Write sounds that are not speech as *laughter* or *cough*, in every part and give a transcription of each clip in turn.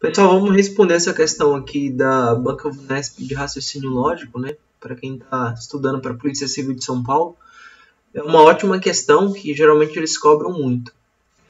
Pessoal, vamos responder essa questão aqui da Banca Vunesp de raciocínio lógico, né? Para quem está estudando para a Polícia Civil de São Paulo. É uma ótima questão que geralmente eles cobram muito.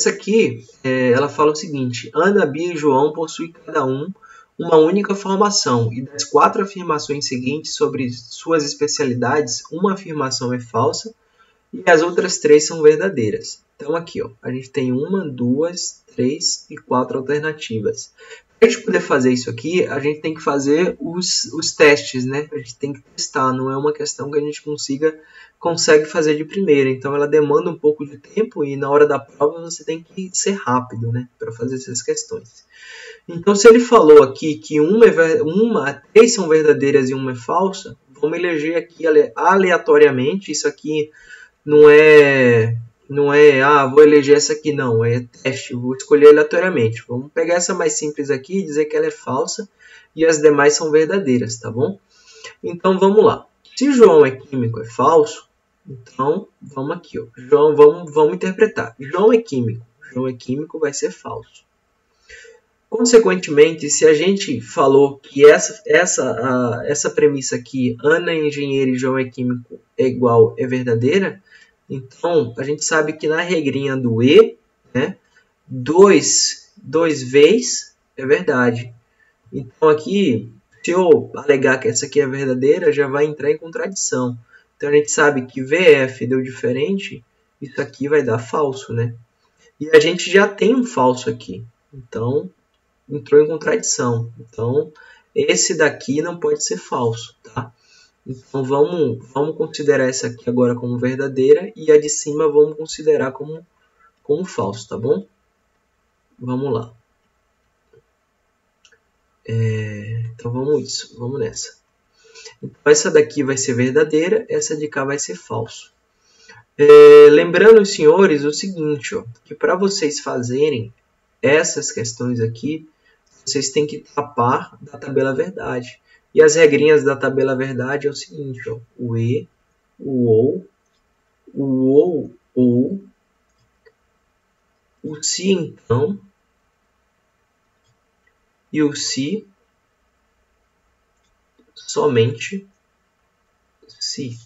Essa aqui, é, ela fala o seguinte: Ana, Bia e João possuem cada um uma única formação e das quatro afirmações seguintes sobre suas especialidades, uma afirmação é falsa e as outras três são verdadeiras. Então aqui, ó, a gente tem uma, duas, três e quatro alternativas. Para a gente poder fazer isso aqui, a gente tem que fazer os, os testes, né? A gente tem que testar, não é uma questão que a gente consiga consegue fazer de primeira. Então ela demanda um pouco de tempo e na hora da prova você tem que ser rápido, né, para fazer essas questões. Então se ele falou aqui que uma, é, uma, três são verdadeiras e uma é falsa, vamos eleger aqui aleatoriamente. Isso aqui não é não é, ah, vou eleger essa aqui, não, é teste, vou escolher aleatoriamente. Vamos pegar essa mais simples aqui e dizer que ela é falsa e as demais são verdadeiras, tá bom? Então vamos lá. Se João é químico, é falso, então, vamos aqui, ó. João, vamos, vamos interpretar. João é químico. João é químico vai ser falso. Consequentemente, se a gente falou que essa, essa, essa premissa aqui, Ana é engenheira e João é químico, é igual, é verdadeira, então a gente sabe que na regrinha do E, né, dois, dois vezes é verdade. Então aqui, se eu alegar que essa aqui é verdadeira, já vai entrar em contradição. Então a gente sabe que VF deu diferente, isso aqui vai dar falso, né? E a gente já tem um falso aqui. Então entrou em contradição. Então esse daqui não pode ser falso, tá? Então vamos, vamos considerar essa aqui agora como verdadeira e a de cima vamos considerar como, como falso, tá bom? Vamos lá. É, então vamos isso, vamos nessa. Então, essa daqui vai ser verdadeira, essa de cá vai ser falso. É, lembrando, senhores, o seguinte, ó, que para vocês fazerem essas questões aqui, vocês têm que tapar da tabela verdade. E as regrinhas da tabela verdade é o seguinte, ó, o E, o OU, o OU, OU, o SI então, e o SI somente se.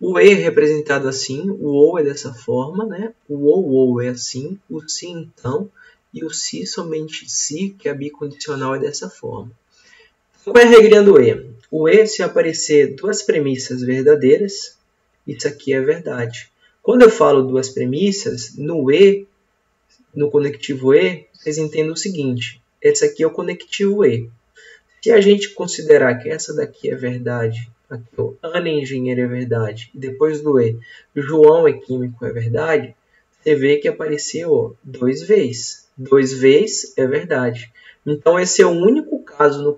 O E é representado assim, o OU é dessa forma, né? o OU, OU é assim, o SI então, e o SI somente se, que é bicondicional, é dessa forma. Qual é a regra do E? O E, se aparecer duas premissas verdadeiras, isso aqui é verdade. Quando eu falo duas premissas, no E, no conectivo E, vocês entendem o seguinte, esse aqui é o conectivo E. Se a gente considerar que essa daqui é verdade, aqui, ó, Ana é engenheiro é verdade, e depois do E, João é químico é verdade, você vê que apareceu ó, dois vezes. Dois vezes é verdade. Então esse é o único caso no,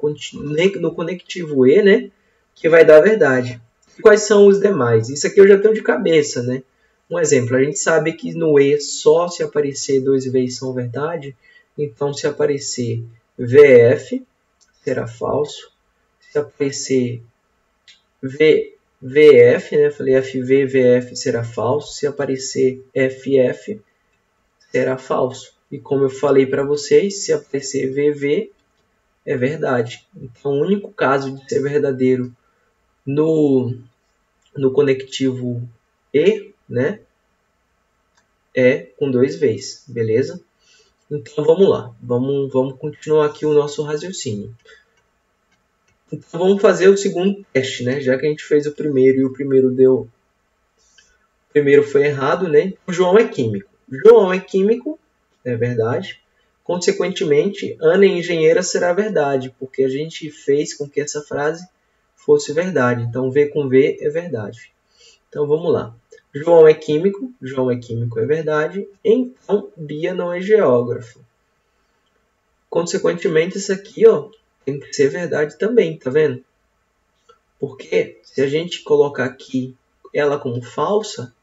conectivo E, né, que vai dar verdade. E quais são os demais? Isso aqui eu já tenho de cabeça, né? Um exemplo, a gente sabe que no E só se aparecer dois vezes são verdade, então se aparecer VF, será falso. Se aparecer v, VF, né? Falei FV, VF será falso. Se aparecer FF, será falso. E como eu falei para vocês, se aparecer VV, é verdade. Então, o único caso de ser verdadeiro no, no conectivo E, né? É com dois vezes, beleza? Então vamos lá, vamos, vamos continuar aqui o nosso raciocínio. Então vamos fazer o segundo teste, né? Já que a gente fez o primeiro e o primeiro deu. O primeiro foi errado, né? O João é químico. João é químico, é verdade. Consequentemente, Ana engenheira será verdade, porque a gente fez com que essa frase fosse verdade. Então, V com V é verdade. Então, vamos lá. João é químico, João é químico, é verdade. Então, Bia não é geógrafo. Consequentemente, isso aqui ó, tem que ser verdade também, tá vendo? Porque se a gente colocar aqui ela como falsa,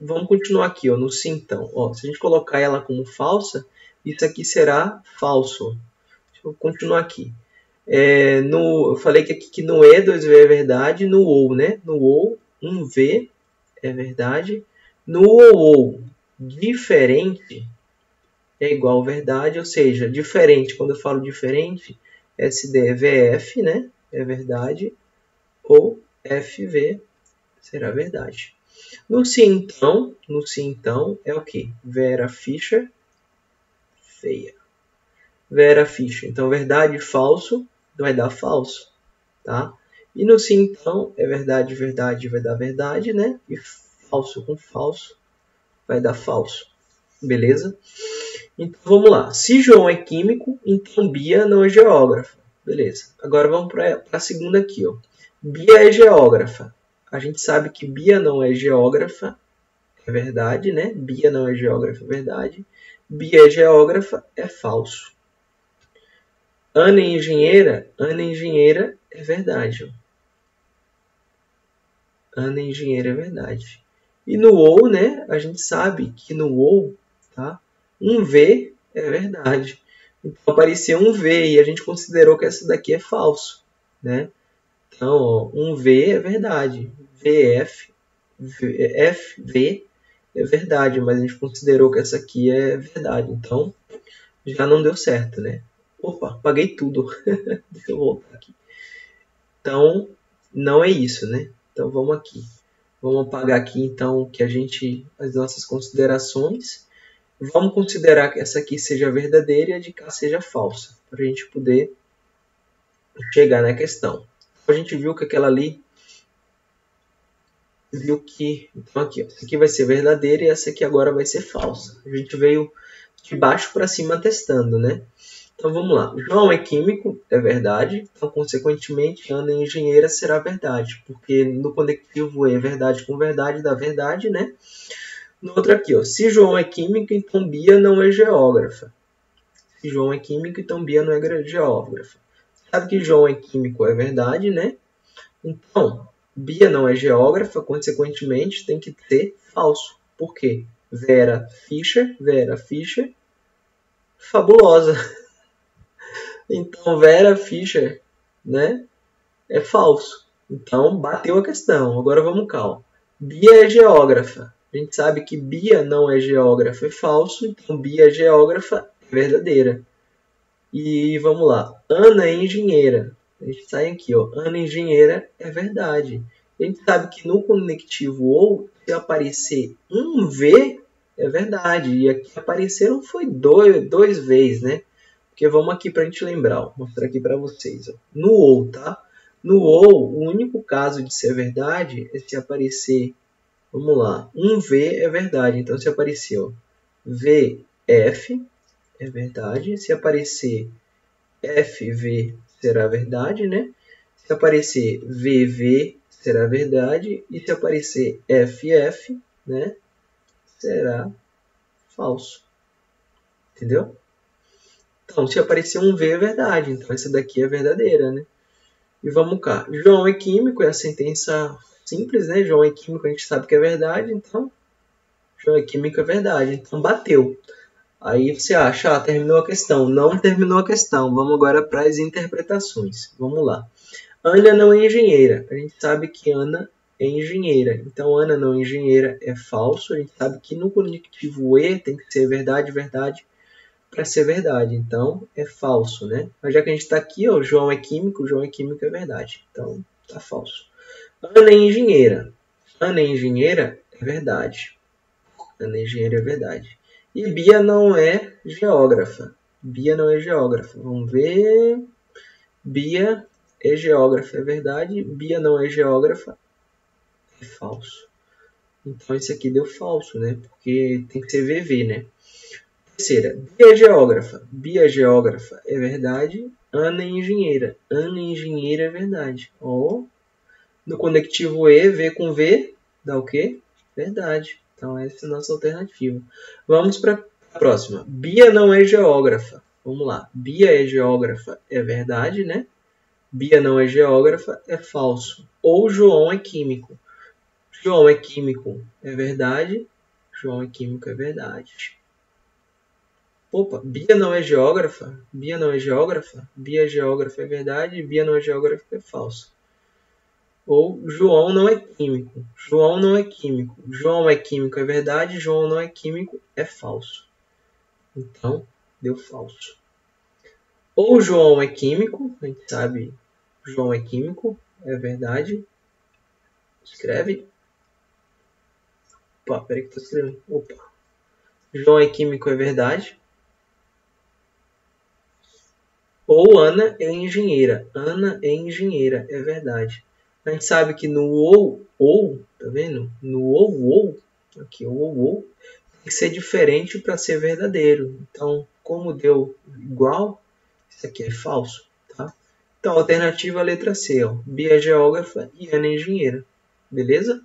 vamos continuar aqui ó, no sim então. Ó, se a gente colocar ela como falsa, isso aqui será falso. Deixa eu continuar aqui. É, no, eu falei que aqui que no E, 2V é verdade, no OU, né? No OU, 1V é verdade. No ou diferente é igual verdade, ou seja, diferente. Quando eu falo diferente, SD é VF, né? É verdade. Ou FV será verdade. No sim então, sim então é o que? Vera Fischer feia. Vera Fischer. Então verdade falso vai dar falso, tá? E no sim então é verdade, verdade vai dar verdade, né? E falso com falso vai dar falso. Beleza? Então vamos lá. Se João é químico, então Bia não é geógrafa. Beleza. Agora vamos para a segunda aqui, ó. Bia é geógrafa. A gente sabe que Bia não é geógrafa, é verdade, né? Bia não é geógrafa, é verdade. Bia é geógrafa, é falso. Ana é engenheira, Ana é engenheira é verdade. Ana é engenheira é verdade. E no ou, né? A gente sabe que no ou, tá? Um V é verdade. Então apareceu um V e a gente considerou que essa daqui é falso, né? Então, ó, um V é verdade. VF, FV é verdade, mas a gente considerou que essa aqui é verdade. Então, já não deu certo, né? Opa, paguei tudo. *laughs* Deixa eu voltar aqui. Então, não é isso, né? Então, vamos aqui. Vamos apagar aqui, então, que a gente... As nossas considerações. Vamos considerar que essa aqui seja verdadeira e a de cá seja falsa. Para a gente poder chegar na questão. A gente viu que aquela ali viu que então aqui, ó, essa aqui vai ser verdadeira e essa aqui agora vai ser falsa. A gente veio de baixo para cima testando, né? Então vamos lá. João é químico, é verdade. Então, consequentemente, Ana é engenheira será verdade, porque no conectivo é verdade com verdade dá verdade, né? No outro aqui, ó, se João é químico, então Bia não é geógrafa. Se João é químico, então Bia não é geógrafa. Sabe que João é químico, é verdade, né? Então, Bia não é geógrafa, consequentemente tem que ser falso. Por quê? Vera Fischer, Vera Fischer, fabulosa. *laughs* Então, Vera Fischer, né, é falso. Então, bateu a questão. Agora vamos calma. Bia é geógrafa. A gente sabe que Bia não é geógrafa, é falso. Então, Bia é geógrafa, é verdadeira. E vamos lá. Ana é engenheira. A gente sai aqui, ó. Ana engenheira é verdade. A gente sabe que no conectivo ou, se aparecer um V, é verdade. E aqui apareceram foi dois, dois vezes, né? Porque vamos aqui para a gente lembrar. Vou mostrar aqui para vocês. Ó. No ou, tá? No ou, o único caso de ser verdade é se aparecer, vamos lá, um V é verdade. Então, se apareceu VF, é verdade. Se aparecer FV, será verdade, né? Se aparecer VV, será verdade. E se aparecer FF, né? Será falso. Entendeu? Então, se aparecer um V, é verdade. Então, essa daqui é verdadeira, né? E vamos cá. João é químico, é a sentença simples, né? João é químico, a gente sabe que é verdade, então... João é químico, é verdade. Então, bateu. Aí você acha, ah, terminou a questão. Não terminou a questão. Vamos agora para as interpretações. Vamos lá. Ana não é engenheira. A gente sabe que Ana é engenheira. Então, Ana não é engenheira é falso. A gente sabe que no conectivo E tem que ser verdade, verdade, para ser verdade. Então, é falso, né? Mas já que a gente está aqui, ó, João é químico, João é químico é verdade. Então, tá falso. Ana é engenheira. Ana é engenheira é verdade. Ana é engenheira é verdade. E Bia não é geógrafa. Bia não é geógrafa. Vamos ver. Bia é geógrafa, é verdade. Bia não é geógrafa. É falso. Então esse aqui deu falso, né? Porque tem que ser VV, né? Terceira, Bia é geógrafa. Bia é geógrafa é verdade. Ana é engenheira. Ana é engenheira é verdade. Ó, no conectivo E, V com V, dá o quê? Verdade. Então, essa é a nossa alternativa. Vamos para a próxima. Bia não é geógrafa. Vamos lá. Bia é geógrafa. É verdade, né? Bia não é geógrafa. É falso. Ou João é químico. João é químico. É verdade. João é químico. É verdade. Opa, Bia não é geógrafa? Bia não é geógrafa? Bia é geógrafa é verdade, Bia não é geógrafa é falso. Ou João não é químico. João não é químico. João é químico é verdade, João não é químico é falso. Então, deu falso. Ou João é químico, a gente sabe, João é químico, é verdade. Escreve. Opa, peraí que tô escrevendo. Opa. João é químico, é verdade. Ou Ana é engenheira. Ana é engenheira, é verdade. A gente sabe que no ou, ou, tá vendo? No ou, ou, aqui, ou, ou, tem que ser diferente para ser verdadeiro. Então, como deu igual, isso aqui é falso, tá? Então, alternativa letra C, ó. Bia é geógrafa e Ana é engenheira. Beleza?